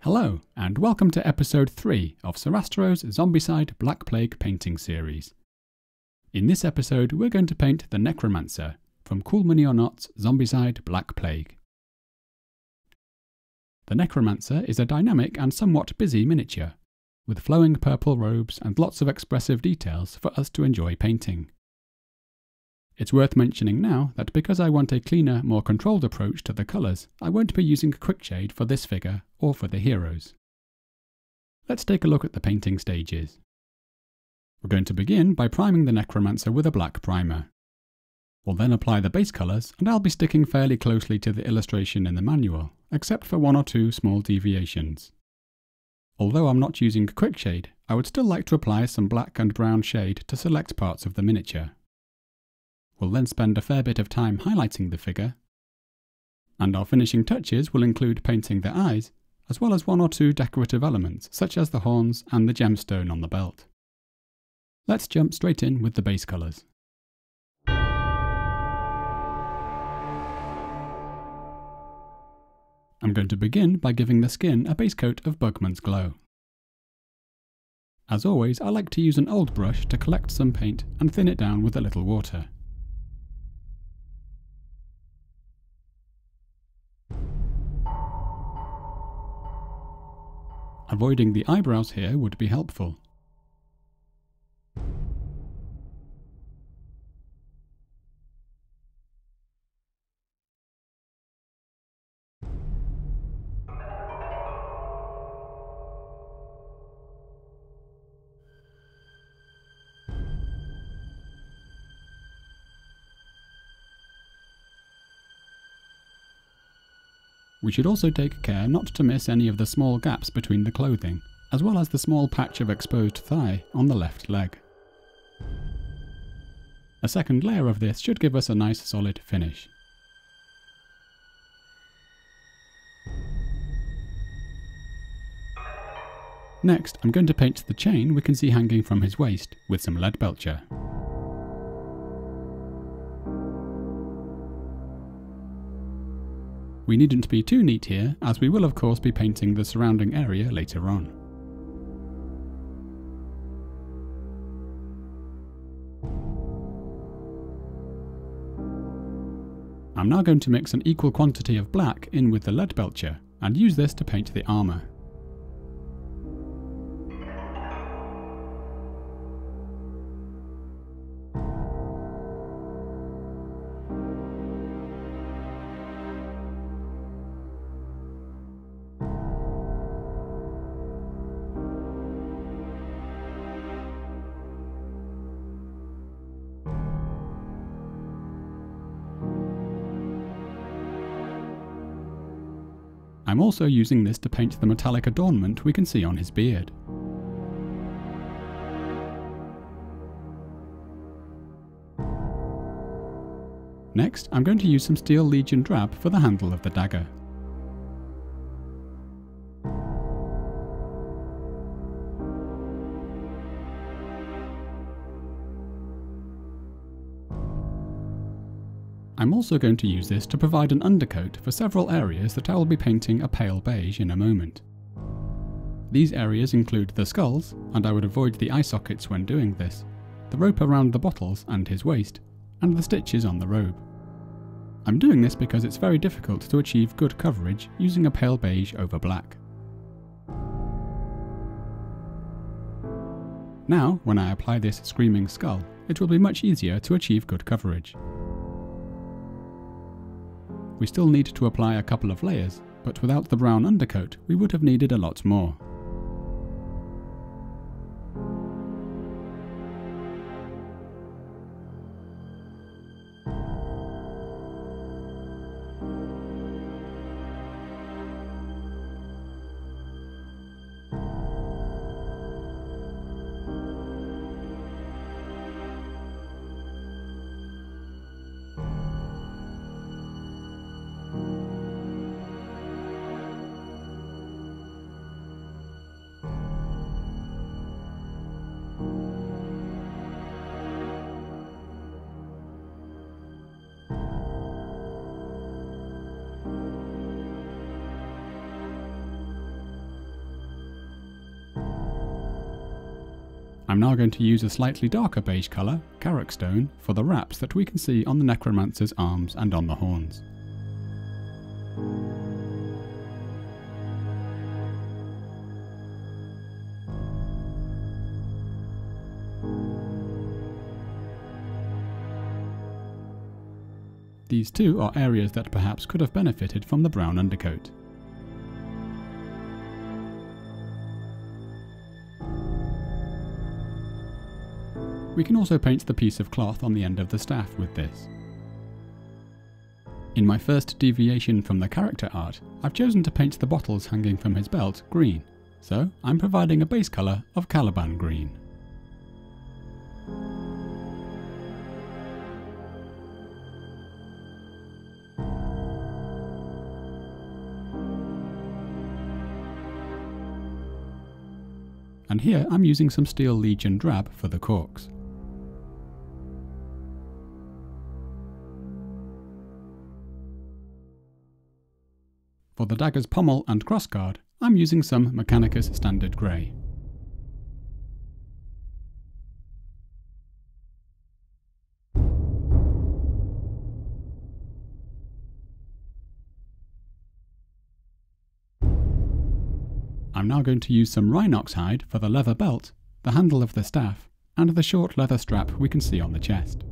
Hello, and welcome to episode 3 of Sorastro's Zombicide Black Plague painting series. In this episode, we're going to paint the Necromancer from Cool Mini or Not's Zombicide Black Plague. The Necromancer is a dynamic and somewhat busy miniature, with flowing purple robes and lots of expressive details for us to enjoy painting. It's worth mentioning now that because I want a cleaner, more controlled approach to the colours, I won't be using Quickshade for this figure or for the heroes. Let's take a look at the painting stages. We're going to begin by priming the Necromancer with a black primer. We'll then apply the base colours, and I'll be sticking fairly closely to the illustration in the manual, except for one or two small deviations. Although I'm not using quick shade, I would still like to apply some black and brown shade to select parts of the miniature. We'll then spend a fair bit of time highlighting the figure, and our finishing touches will include painting the eyes, as well as one or two decorative elements such as the horns and the gemstone on the belt. Let's jump straight in with the base colours. I'm going to begin by giving the skin a base coat of Bugman's Glow. As always, I like to use an old brush to collect some paint and thin it down with a little water. Avoiding the eyebrows here would be helpful. We should also take care not to miss any of the small gaps between the clothing, as well as the small patch of exposed thigh on the left leg. A second layer of this should give us a nice solid finish. Next, I'm going to paint the chain we can see hanging from his waist with some Leadbelcher. We needn't be too neat here, as we will of course be painting the surrounding area later on. I'm now going to mix an equal quantity of black in with the Leadbelcher, and use this to paint the armour. I'm also using this to paint the metallic adornment we can see on his beard. Next, I'm going to use some Steel Legion drab for the handle of the dagger. I'm also going to use this to provide an undercoat for several areas that I will be painting a pale beige in a moment. These areas include the skulls, and I would avoid the eye sockets when doing this, the rope around the bottles and his waist, and the stitches on the robe. I'm doing this because it's very difficult to achieve good coverage using a pale beige over black. Now, when I apply this screaming skull, it will be much easier to achieve good coverage. We still need to apply a couple of layers, but without the brown undercoat we would have needed a lot more. I'm now going to use a slightly darker beige colour, Karak Stone, for the wraps that we can see on the necromancer's arms and on the horns. These too are areas that perhaps could have benefited from the brown undercoat. We can also paint the piece of cloth on the end of the staff with this. In my first deviation from the character art, I've chosen to paint the bottles hanging from his belt green, so I'm providing a base colour of Caliban green. And here I'm using some Steel Legion drab for the corks. For the dagger's pommel and crossguard, I'm using some Mechanicus Standard Grey. I'm now going to use some Rhinox hide for the leather belt, the handle of the staff, and the short leather strap we can see on the chest.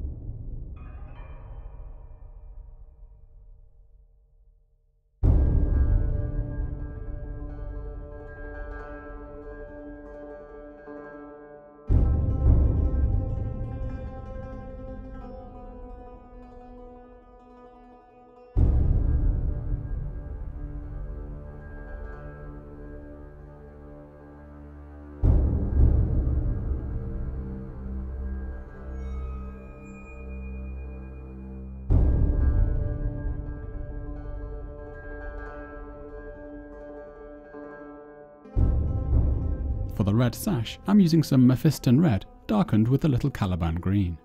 For the red sash, I'm using some Mephiston red, darkened with a little Caliban green.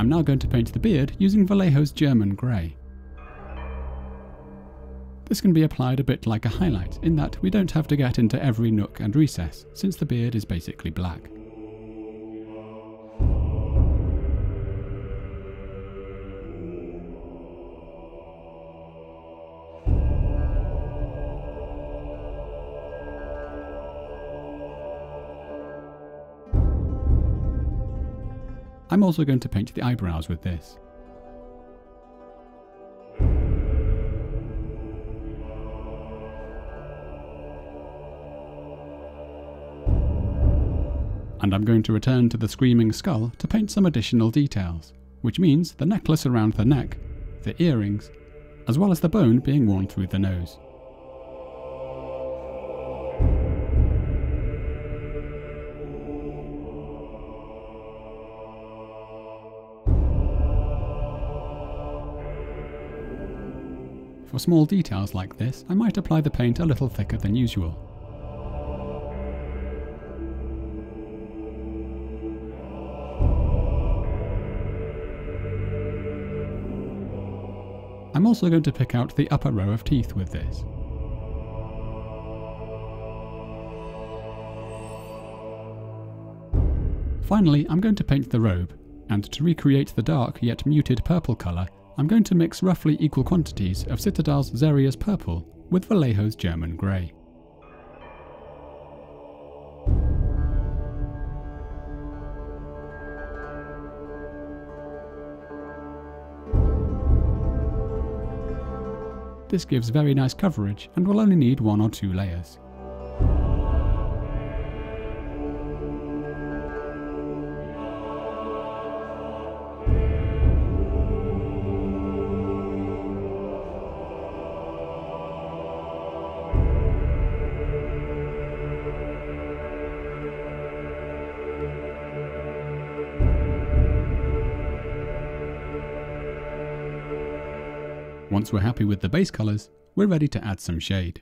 I'm now going to paint the beard using Vallejo's German Grey. This can be applied a bit like a highlight in that we don't have to get into every nook and recess, since the beard is basically black. I'm also going to paint the eyebrows with this. And I'm going to return to the Screaming Skull to paint some additional details, which means the necklace around the neck, the earrings, as well as the bone being worn through the nose. For small details like this, I might apply the paint a little thicker than usual. I'm also going to pick out the upper row of teeth with this. Finally, I'm going to paint the robe, and to recreate the dark yet muted purple colour, I'm going to mix roughly equal quantities of Citadel's Xereus Purple with Vallejo's German Grey. This gives very nice coverage and will only need one or two layers. Once we're happy with the base colours, we're ready to add some shade.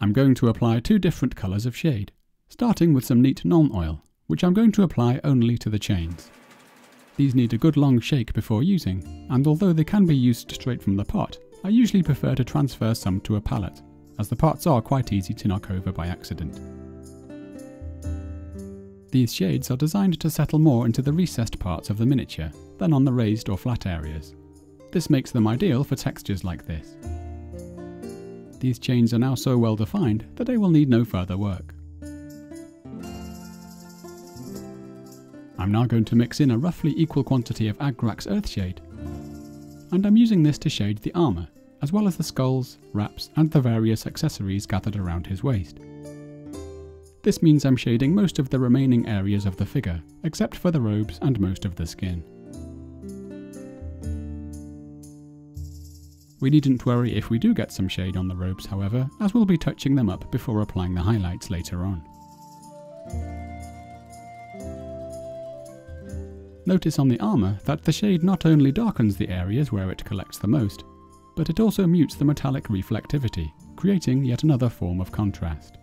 I'm going to apply two different colours of shade, starting with some neat Nuln Oil, which I'm going to apply only to the chains. These need a good long shake before using, and although they can be used straight from the pot, I usually prefer to transfer some to a palette, as the parts are quite easy to knock over by accident. These shades are designed to settle more into the recessed parts of the miniature than on the raised or flat areas. This makes them ideal for textures like this. These chains are now so well defined that they will need no further work. I'm now going to mix in a roughly equal quantity of Agrax Earthshade, and I'm using this to shade the armour, as well as the skulls, wraps and the various accessories gathered around his waist. This means I'm shading most of the remaining areas of the figure, except for the robes and most of the skin. We needn't worry if we do get some shade on the robes however, as we'll be touching them up before applying the highlights later on. Notice on the armour that the shade not only darkens the areas where it collects the most, but it also mutes the metallic reflectivity, creating yet another form of contrast.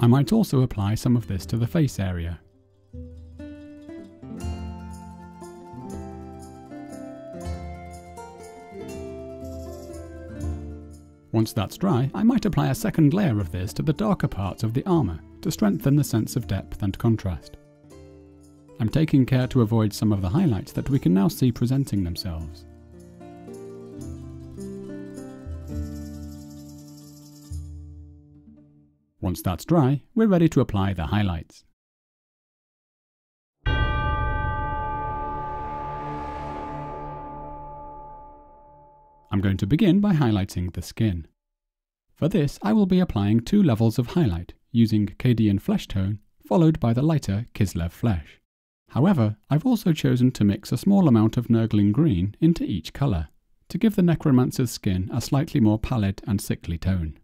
I might also apply some of this to the face area. Once that's dry, I might apply a second layer of this to the darker parts of the armour to strengthen the sense of depth and contrast. I'm taking care to avoid some of the highlights that we can now see presenting themselves. Once that's dry, we're ready to apply the highlights. I'm going to begin by highlighting the skin. For this, I will be applying two levels of highlight, using Cadian Flesh Tone, followed by the lighter Kislev Flesh. However, I've also chosen to mix a small amount of Nurgling Green into each colour, to give the Necromancer's skin a slightly more pallid and sickly tone.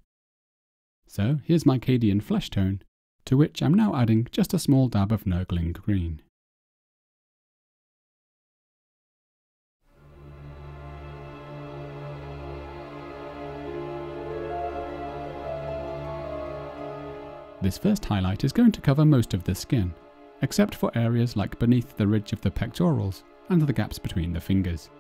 So here's my Cadian flesh tone, to which I'm now adding just a small dab of Nurgling green. This first highlight is going to cover most of the skin, except for areas like beneath the ridge of the pectorals and the gaps between the fingers.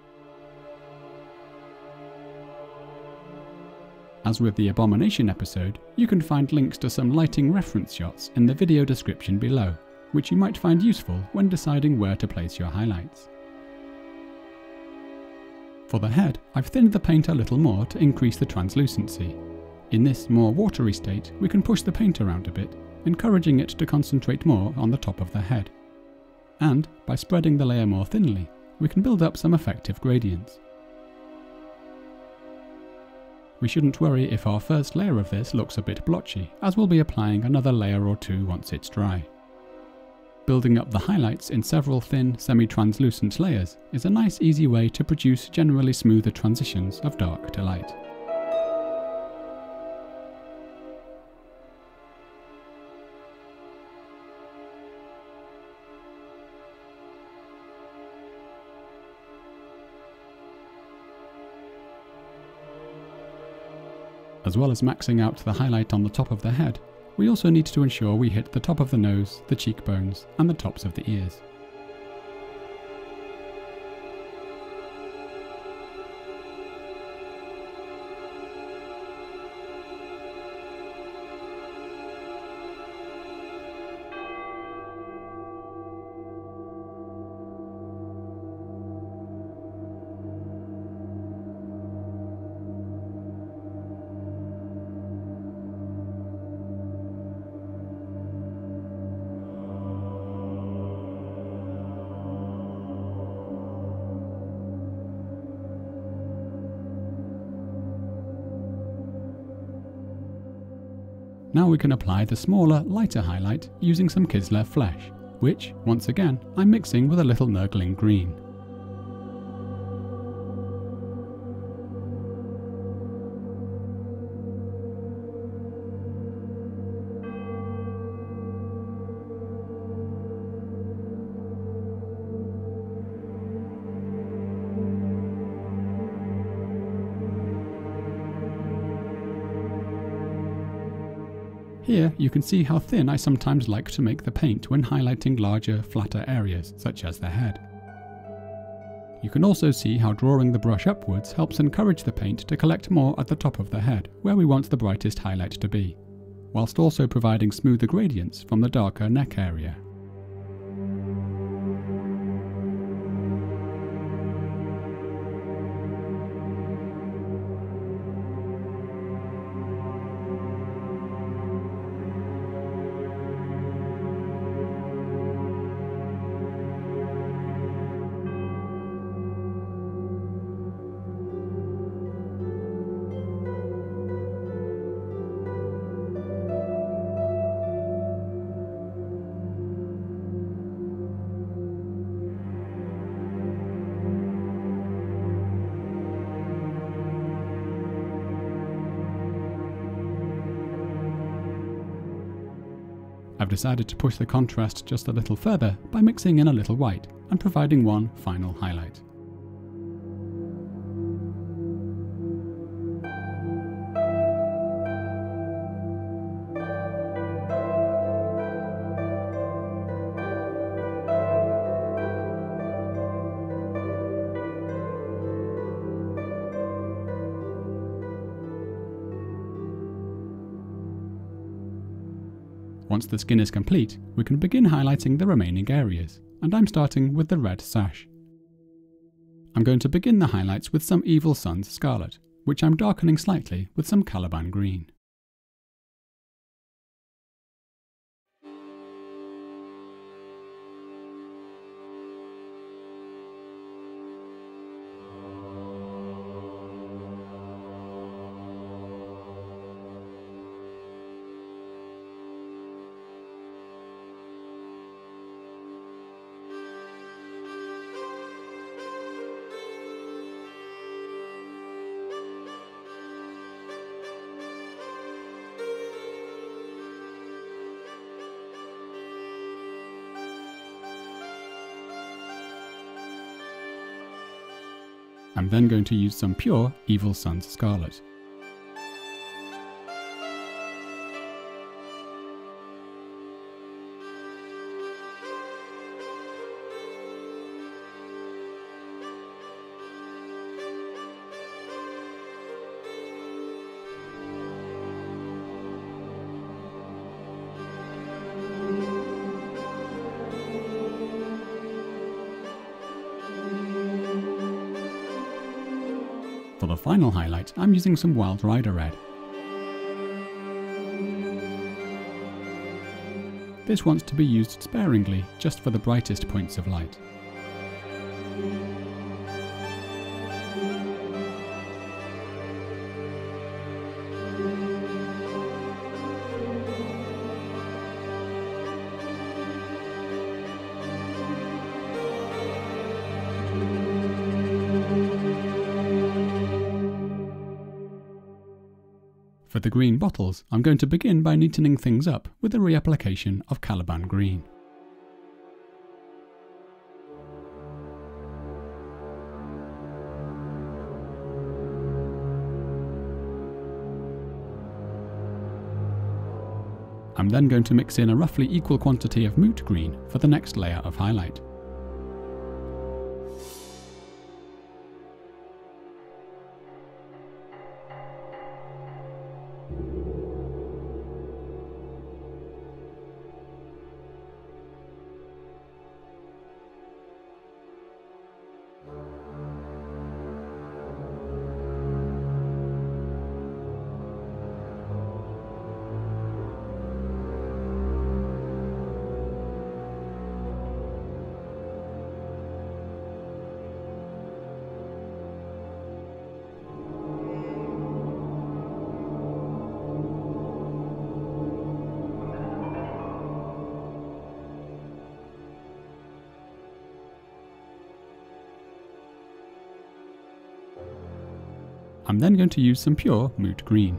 As with the Abomination episode, you can find links to some lighting reference shots in the video description below, which you might find useful when deciding where to place your highlights. For the head, I've thinned the paint a little more to increase the translucency. In this more watery state, we can push the paint around a bit, encouraging it to concentrate more on the top of the head. And, by spreading the layer more thinly, we can build up some effective gradients. We shouldn't worry if our first layer of this looks a bit blotchy, as we'll be applying another layer or two once it's dry. Building up the highlights in several thin, semi-translucent layers is a nice easy way to produce generally smoother transitions of dark to light. As well as maxing out the highlight on the top of the head, we also need to ensure we hit the top of the nose, the cheekbones, and the tops of the ears. We can apply the smaller, lighter highlight using some Kislev Flesh, which, once again, I'm mixing with a little Nurgling Green. Here you can see how thin I sometimes like to make the paint when highlighting larger, flatter areas, such as the head. You can also see how drawing the brush upwards helps encourage the paint to collect more at the top of the head, where we want the brightest highlight to be, whilst also providing smoother gradients from the darker neck area. I've decided to push the contrast just a little further by mixing in a little white and providing one final highlight. Once the skin is complete, we can begin highlighting the remaining areas, and I'm starting with the red sash. I'm going to begin the highlights with some Evil Sunz Scarlet, which I'm darkening slightly with some Caliban Green. I'm then going to use some pure Evil Sunz Scarlet. Final highlight, I'm using some Wild Rider Red. This wants to be used sparingly, just for the brightest points of light. The green bottles, I'm going to begin by neatening things up with a reapplication of Caliban Green. I'm then going to mix in a roughly equal quantity of moot green for the next layer of highlight. I'm then going to use some pure moot green.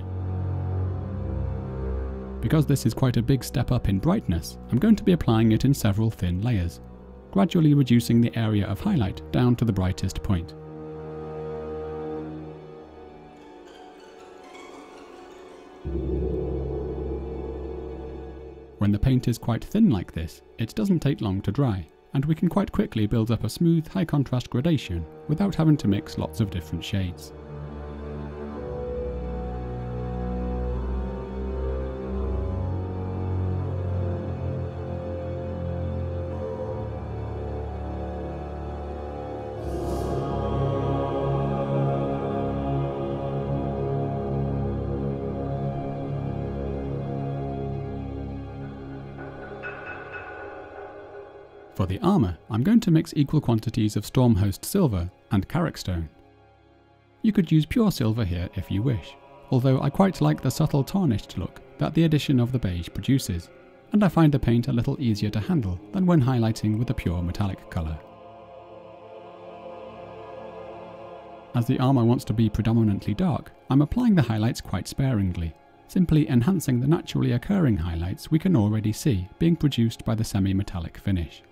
Because this is quite a big step up in brightness, I'm going to be applying it in several thin layers, gradually reducing the area of highlight down to the brightest point. When the paint is quite thin like this, it doesn't take long to dry, and we can quite quickly build up a smooth high contrast gradation without having to mix lots of different shades. For the armour, I'm going to mix equal quantities of Stormhost Silver and Karak Stone. You could use pure silver here if you wish, although I quite like the subtle tarnished look that the addition of the beige produces, and I find the paint a little easier to handle than when highlighting with a pure metallic colour. As the armour wants to be predominantly dark, I'm applying the highlights quite sparingly, simply enhancing the naturally occurring highlights we can already see being produced by the semi-metallic finish.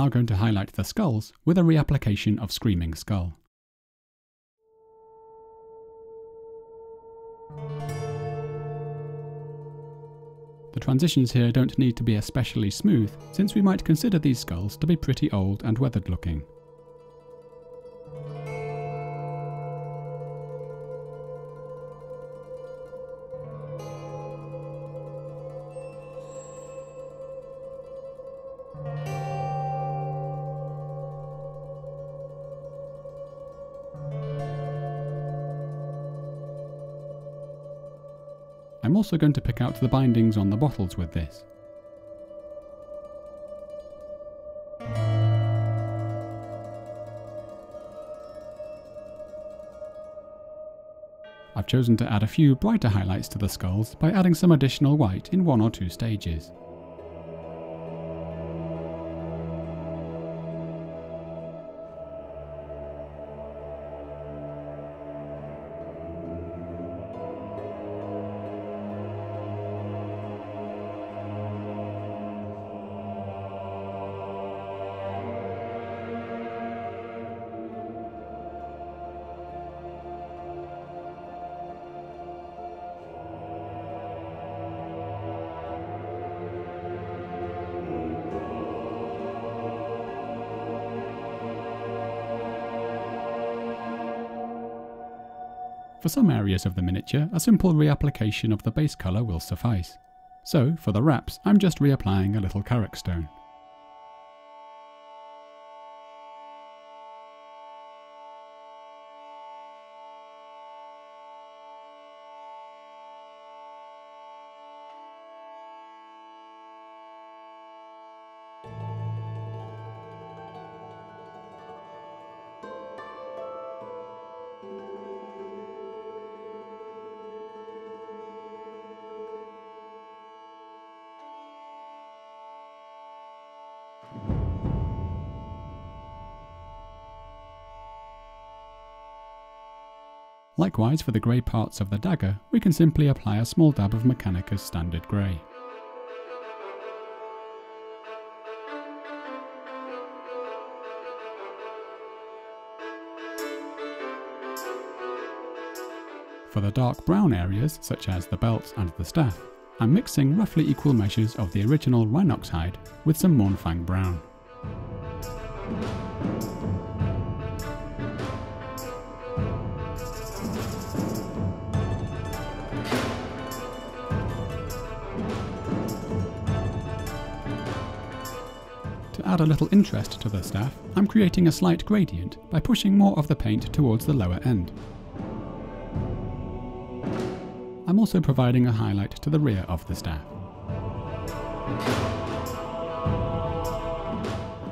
Now going to highlight the skulls with a reapplication of Screaming Skull. The transitions here don't need to be especially smooth, since we might consider these skulls to be pretty old and weathered looking. Also going to pick out the bindings on the bottles with this. I've chosen to add a few brighter highlights to the skulls by adding some additional white in one or two stages. For some areas of the miniature, a simple reapplication of the base colour will suffice. So, for the wraps, I'm just reapplying a little Karak Stone. Likewise, for the grey parts of the dagger, we can simply apply a small dab of Mechanicus Standard Grey. For the dark brown areas, such as the belt and the staff, I'm mixing roughly equal measures of the original Rhinox hide with some Mournfang brown. Add a little interest to the staff, I'm creating a slight gradient by pushing more of the paint towards the lower end. I'm also providing a highlight to the rear of the staff.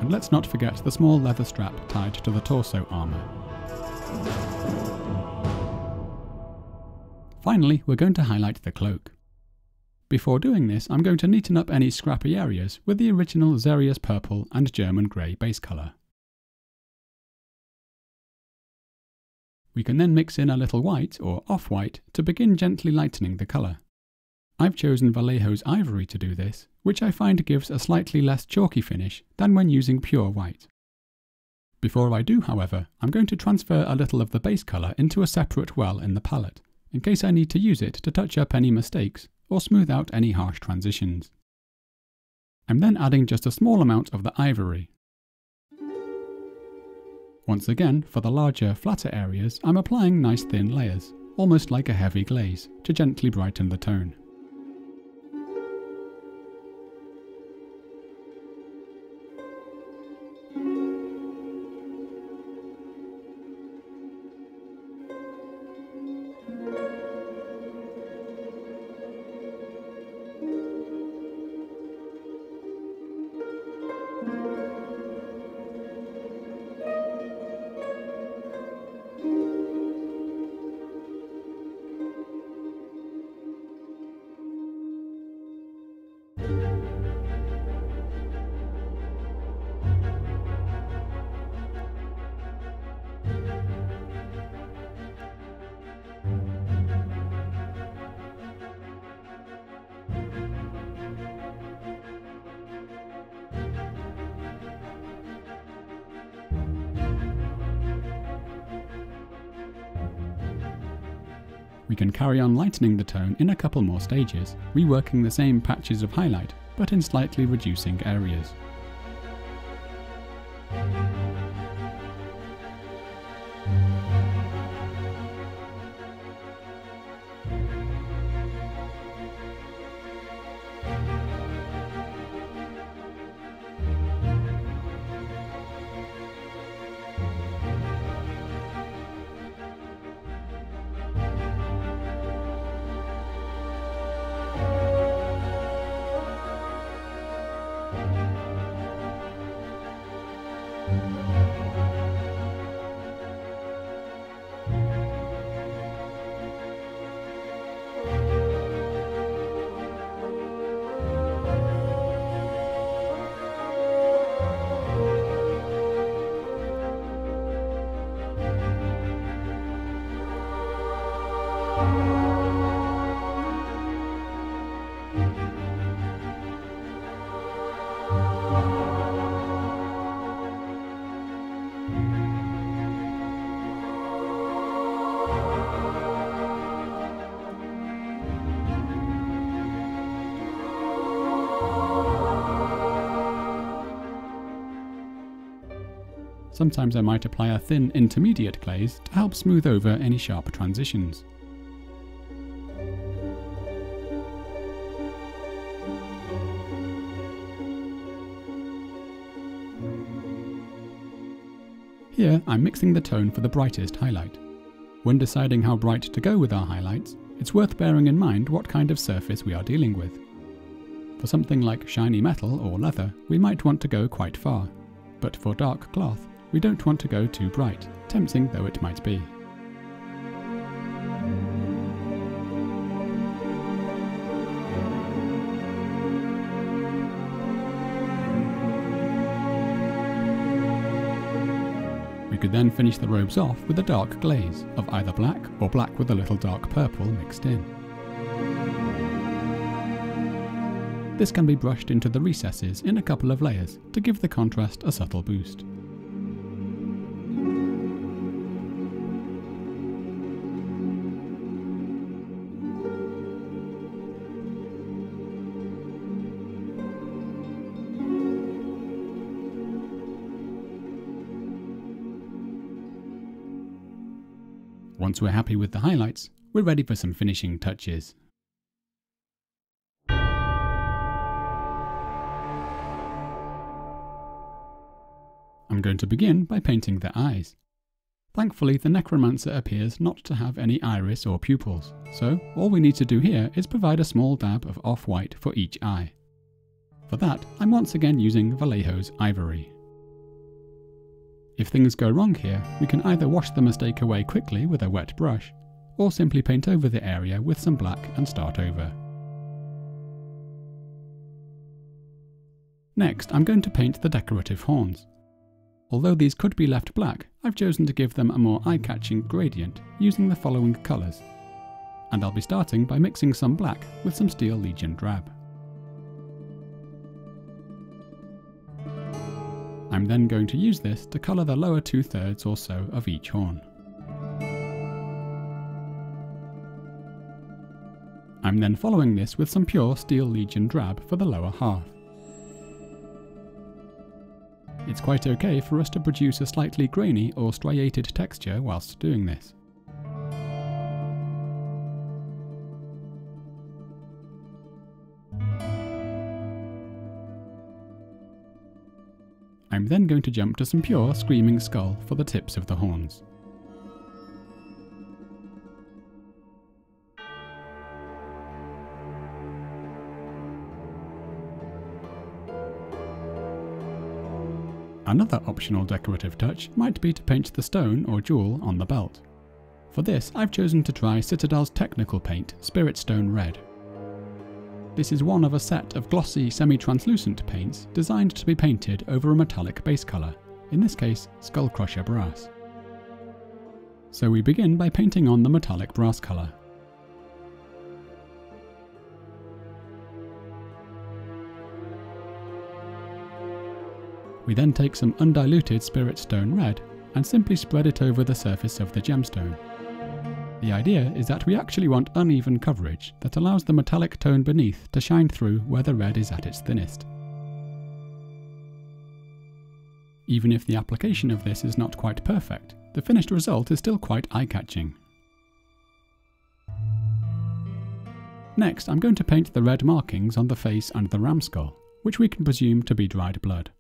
And let's not forget the small leather strap tied to the torso armour. Finally, we're going to highlight the cloak. Before doing this, I'm going to neaten up any scrappy areas with the original Xereus purple and German grey base colour. We can then mix in a little white or off-white to begin gently lightening the colour. I've chosen Vallejo's Ivory to do this, which I find gives a slightly less chalky finish than when using pure white. Before I do, however, I'm going to transfer a little of the base colour into a separate well in the palette, in case I need to use it to touch up any mistakes or smooth out any harsh transitions. I'm then adding just a small amount of the ivory, once again, for the larger, flatter areas, I'm applying nice thin layers, almost like a heavy glaze, to gently brighten the tone. We can carry on lightening the tone in a couple more stages, reworking the same patches of highlight, but in slightly reducing areas. Sometimes I might apply a thin intermediate glaze to help smooth over any sharp transitions. Here I'm mixing the tone for the brightest highlight. When deciding how bright to go with our highlights, it's worth bearing in mind what kind of surface we are dealing with. For something like shiny metal or leather, we might want to go quite far, but for dark cloth, we don't want to go too bright, tempting though it might be. We could then finish the robes off with a dark glaze of either black or black with a little dark purple mixed in. This can be brushed into the recesses in a couple of layers to give the contrast a subtle boost. Once we're happy with the highlights, we're ready for some finishing touches. I'm going to begin by painting the eyes. Thankfully, the necromancer appears not to have any iris or pupils, so all we need to do here is provide a small dab of off-white for each eye. For that, I'm once again using Vallejo's Ivory. If things go wrong here, we can either wash the mistake away quickly with a wet brush, or simply paint over the area with some black and start over. Next, I'm going to paint the decorative horns. Although these could be left black, I've chosen to give them a more eye-catching gradient using the following colours. And I'll be starting by mixing some black with some Steel Legion drab. I'm then going to use this to colour the lower two thirds or so of each horn. I'm then following this with some pure Steel Legion drab for the lower half. It's quite okay for us to produce a slightly grainy or striated texture whilst doing this. I'm then going to jump to some pure Screaming Skull for the tips of the horns. Another optional decorative touch might be to paint the stone or jewel on the belt. For this, I've chosen to try Citadel's technical paint, Spiritstone Red. This is one of a set of glossy semi-translucent paints designed to be painted over a metallic base colour, in this case Skullcrusher Brass. So we begin by painting on the metallic brass colour. We then take some undiluted Spiritstone Red and simply spread it over the surface of the gemstone. The idea is that we actually want uneven coverage that allows the metallic tone beneath to shine through where the red is at its thinnest. Even if the application of this is not quite perfect, the finished result is still quite eye-catching. Next, I'm going to paint the red markings on the face and the ram skull, which we can presume to be dried blood.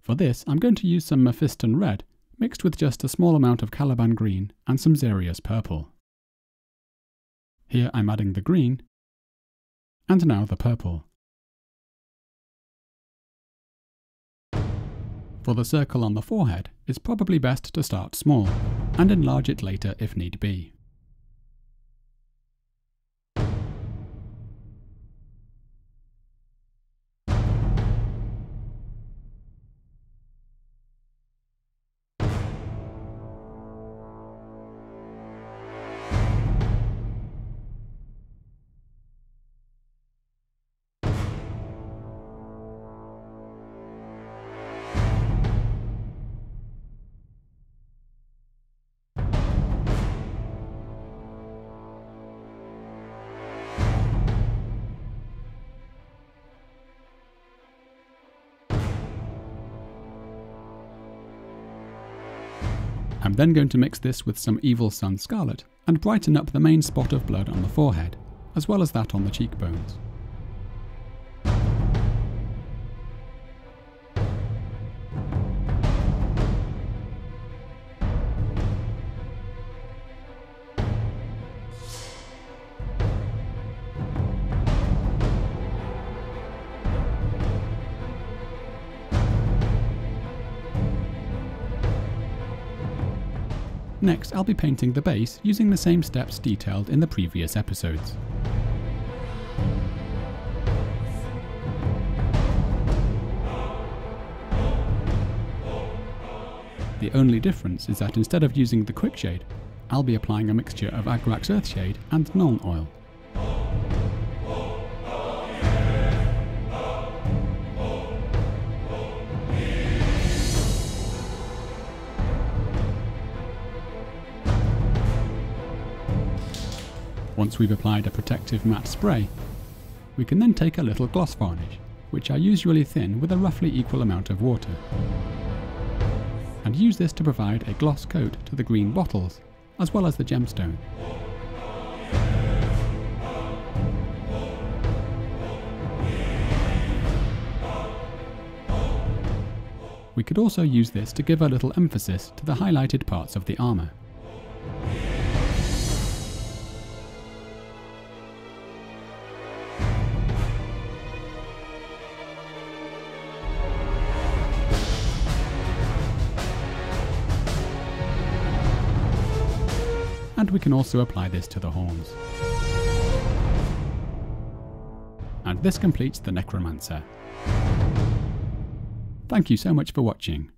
For this, I'm going to use some Mephiston red mixed with just a small amount of Caliban green and some Xereus purple. Here I'm adding the green, and now the purple. For the circle on the forehead, it's probably best to start small, and enlarge it later if need be. Then going to mix this with some Evil Sunz Scarlet and brighten up the main spot of blood on the forehead, as well as that on the cheekbones. Next, I'll be painting the base using the same steps detailed in the previous episodes. The only difference is that instead of using the quick shade, I'll be applying a mixture of Agrax Earthshade and Nuln Oil. Once we've applied a protective matte spray, we can then take a little gloss varnish, which I usually thin with a roughly equal amount of water, and use this to provide a gloss coat to the green bottles, as well as the gemstone. We could also use this to give a little emphasis to the highlighted parts of the armour. And we can also apply this to the horns. And this completes the Necromancer. Thank you so much for watching.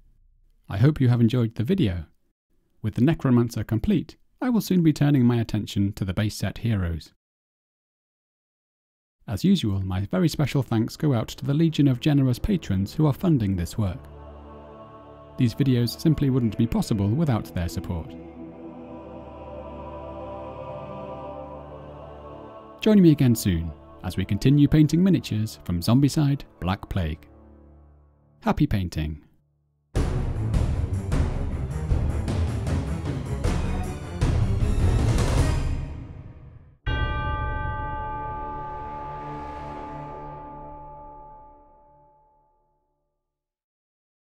I hope you have enjoyed the video. With the Necromancer complete, I will soon be turning my attention to the base set heroes. As usual, my very special thanks go out to the legion of generous patrons who are funding this work. These videos simply wouldn't be possible without their support. Join me again soon as we continue painting miniatures from Zombicide Black Plague. Happy painting!